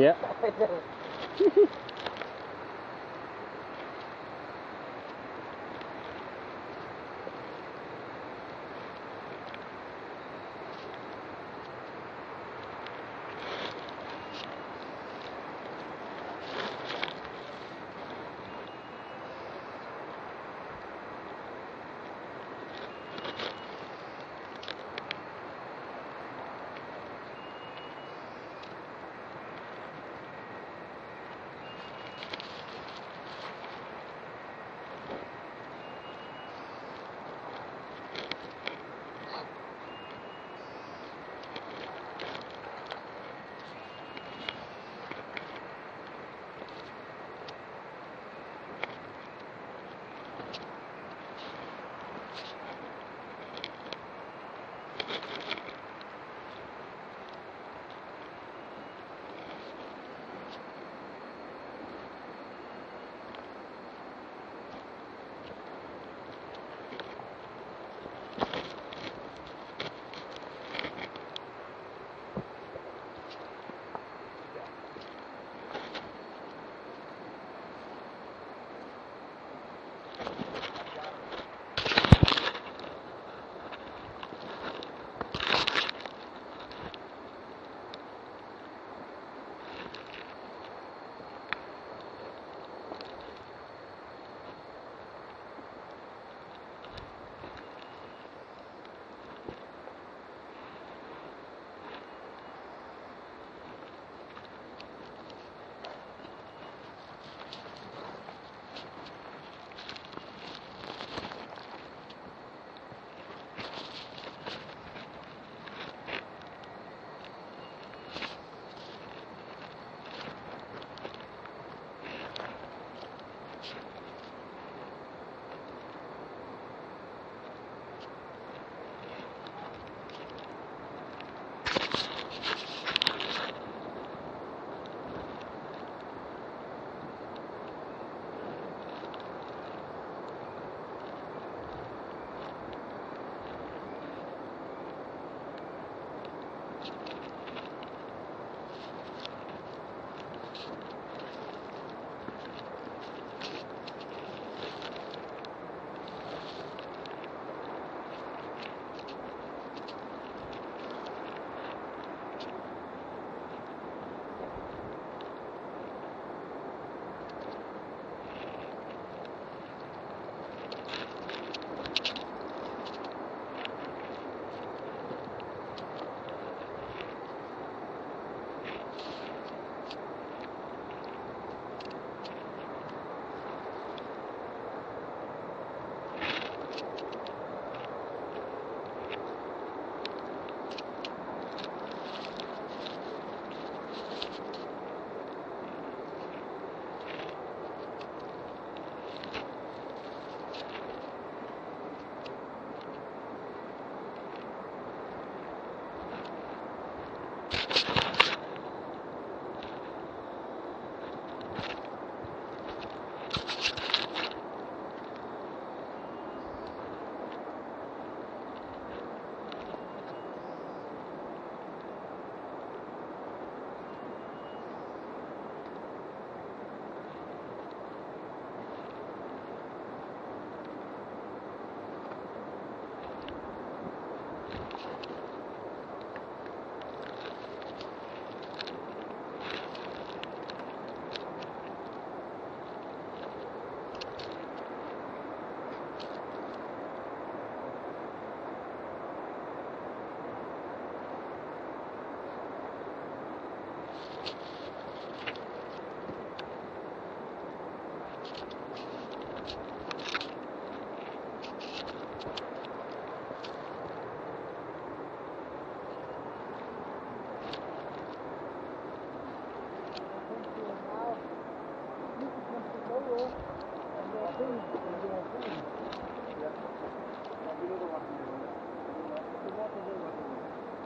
Yeah.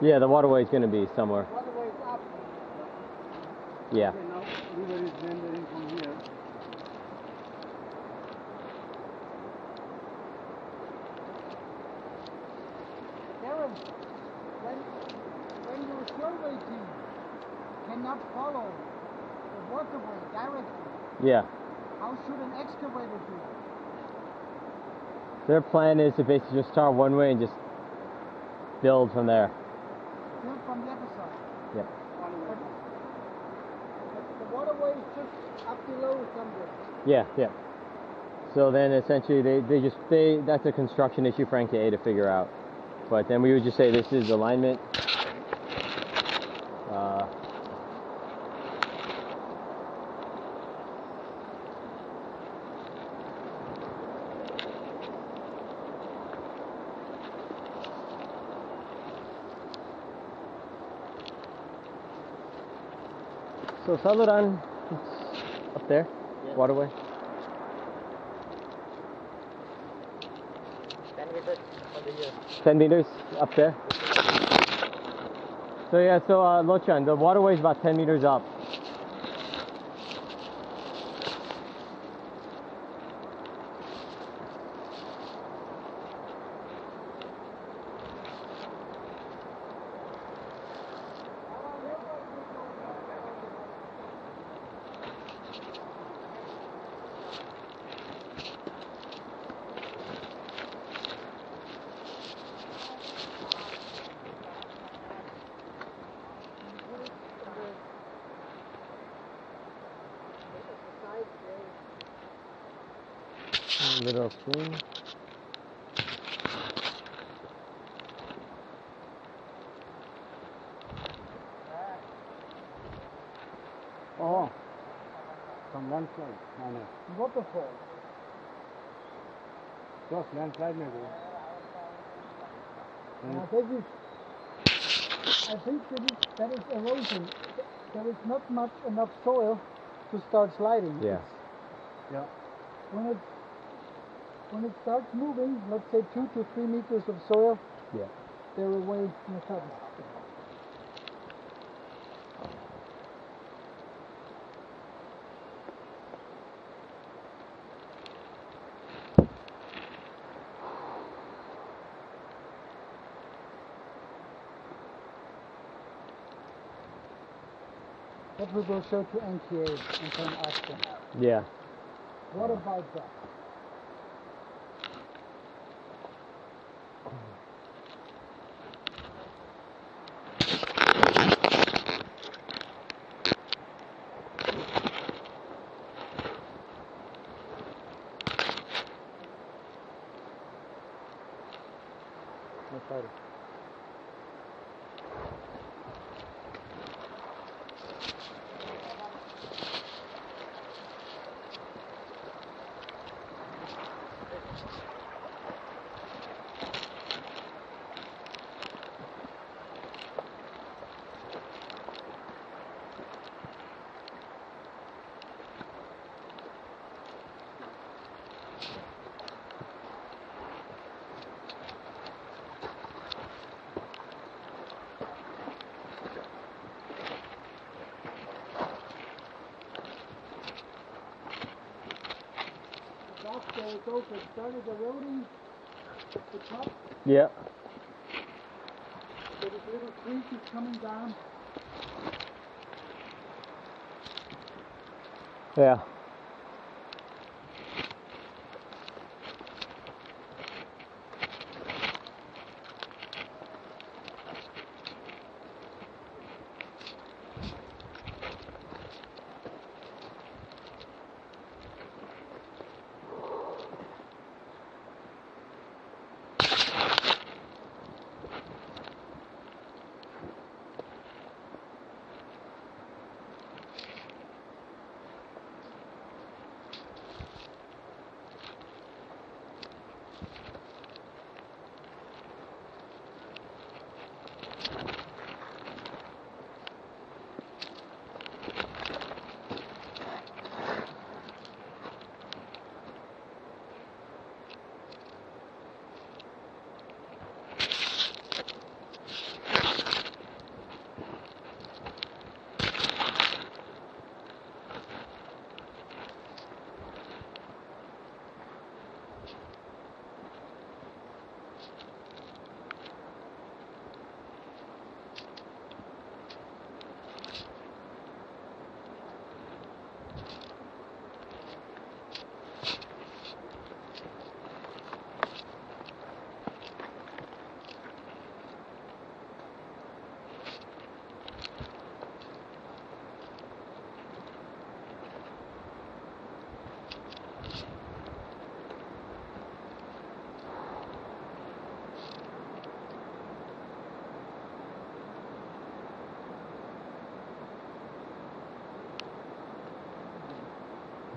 Yeah, the waterway is going to be somewhere. Waterway is up. Yeah. Okay, now river is meandering from here. Darren, when, when your survey team cannot follow the waterway directly. Yeah. How should an excavator do it? Their plan is to basically just start one way and just build from there. Build from the other side. Yep. But the waterway is just up below somewhere. Yeah, yeah. So then essentially they, they just they that's a construction issue for NKA to figure out. But then we would just say this is alignment. Uh, so Saluran, up there, waterway. 10 meters 10 meters up there. So yeah, so uh, Lochan, the waterway is about 10 meters up. Little stream. Oh, some landslide. No, no. Waterfall. Just landslide maybe. And I think it's, I think that is, that is erosion. There is not much enough soil to start sliding. Yeah. Yeah. When it when it starts moving, let's say two to three meters of soil, Yeah. they're away from the sudden. That we will show to NTA and ask them. Yeah. What about that? It started eroding the top, Yeah. so this little creek is coming down. Yeah.